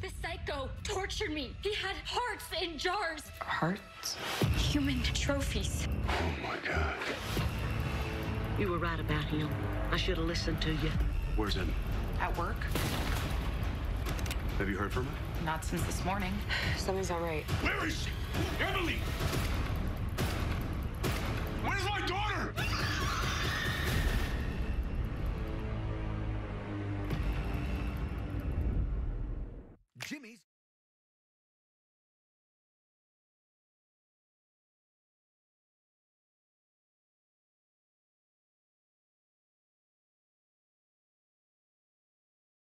This psycho tortured me. He had hearts in jars. Hearts? Human trophies. Oh my god. You were right about him. I should have listened to you. Where's Ed? At work? Have you heard from him? Not since this morning. Something's not right. Where is she? Emily! Jimmy's